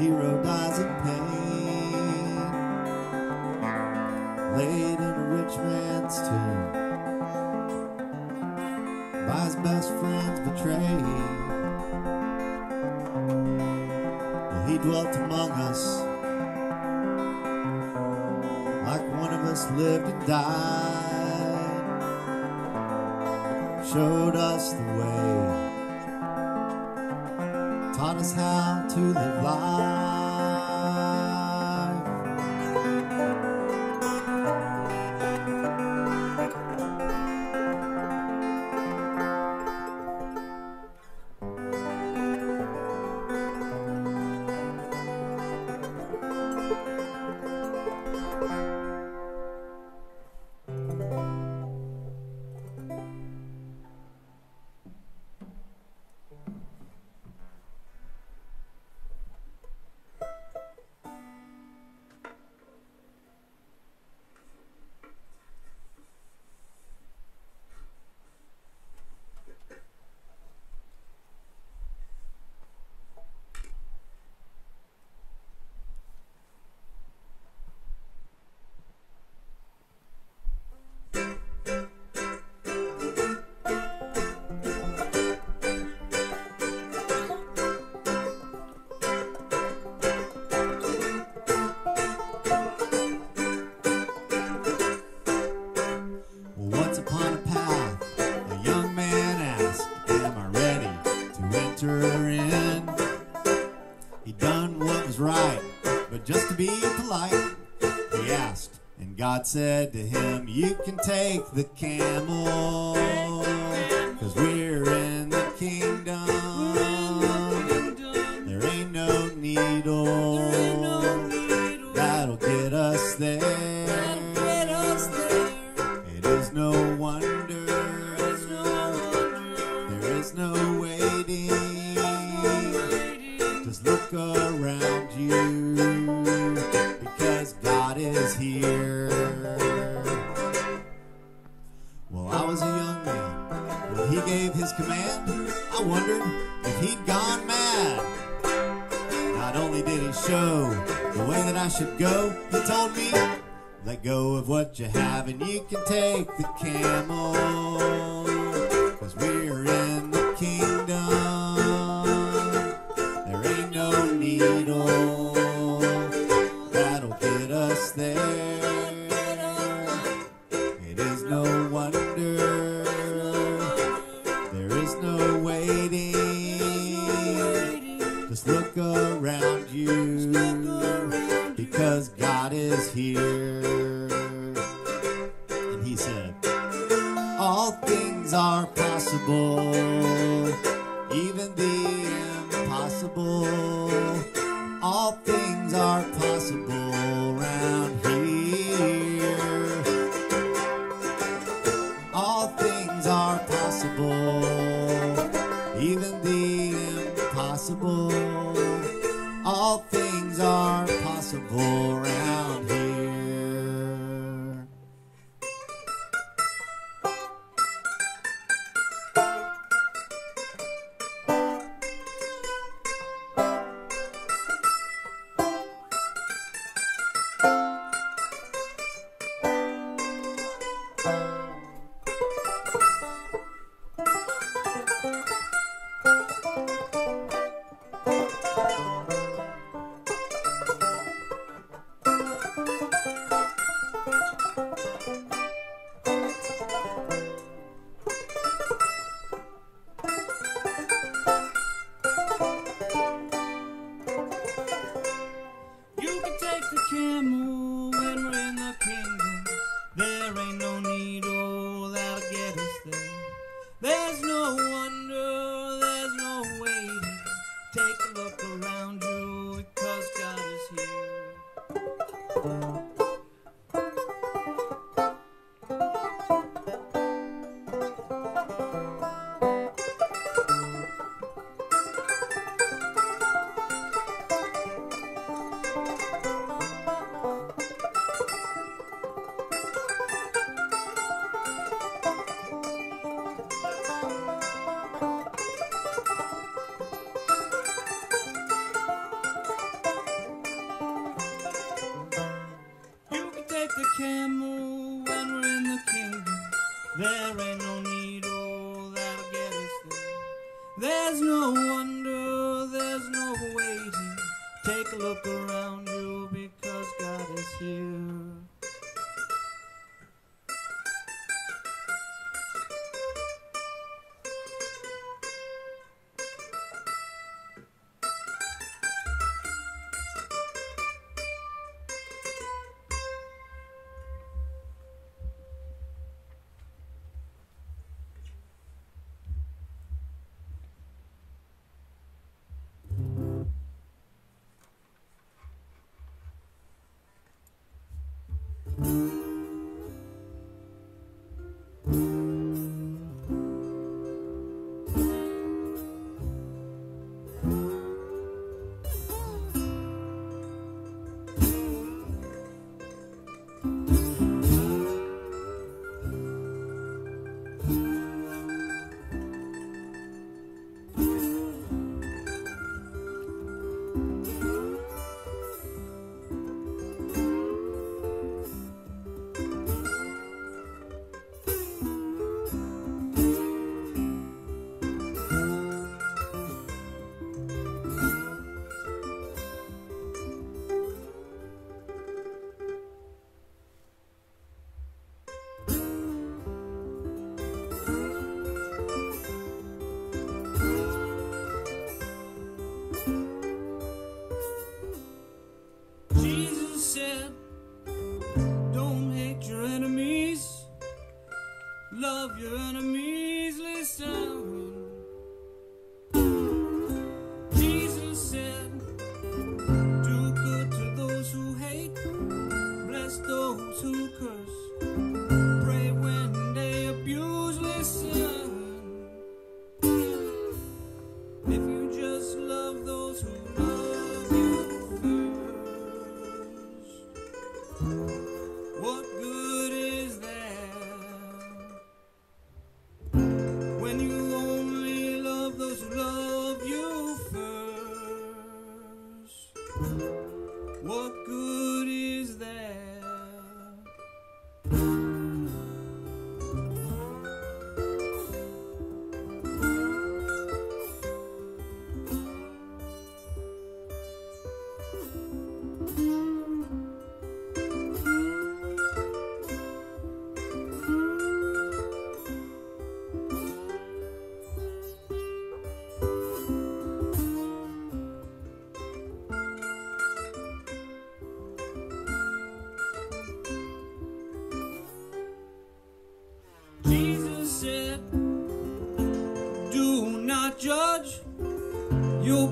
hero dies in pain, laid in a rich man's tomb by his best friend's betrayed. He dwelt among us like one of us lived and died. Showed us the way, taught us how to live life. Enter in? He done what was right, but just to be polite, he asked, and God said to him, You can take the camel, cause we're in the kingdom. There ain't no needle that'll get us there. It is no wonder the way that I should go, He told me. Let go of what you have and you can take the camel. Cause we're in the kingdom. There ain't no needle that'll get us there. It is no wonder there is no waiting. Just look around you here. And he said, All things are possible, even the impossible. All things are possible around here. All things are possible, even the impossible. there's no one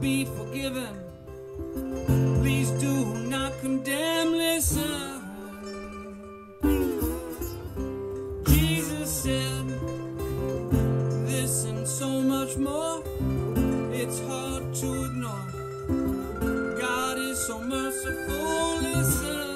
be forgiven. Please do not condemn, listen. Jesus said this and so much more. It's hard to ignore. God is so merciful, listen.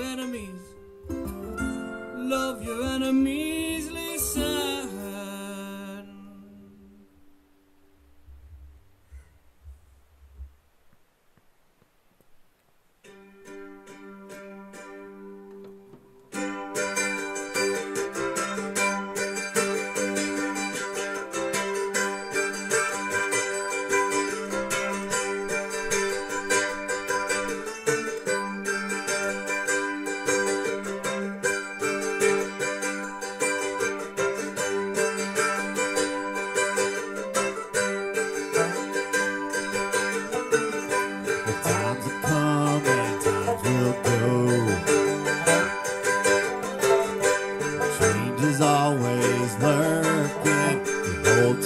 enemies. Love your enemies, listen.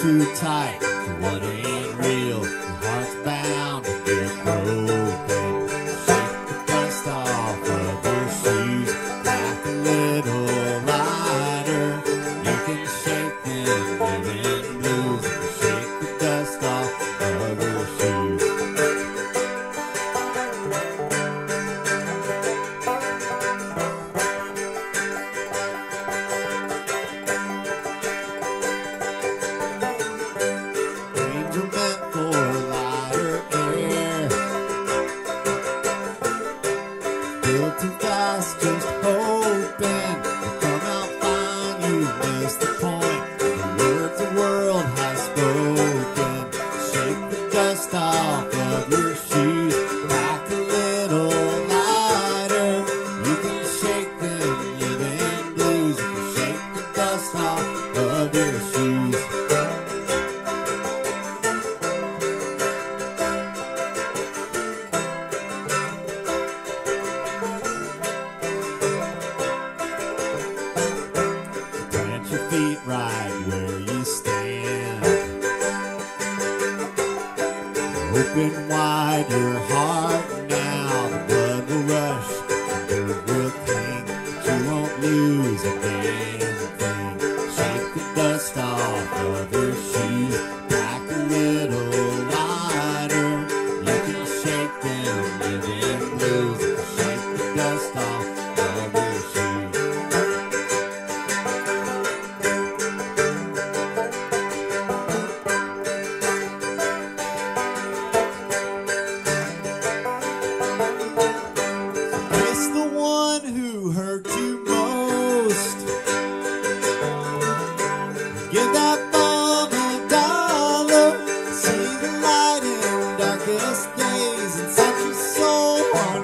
too tight what open wide your heart. one.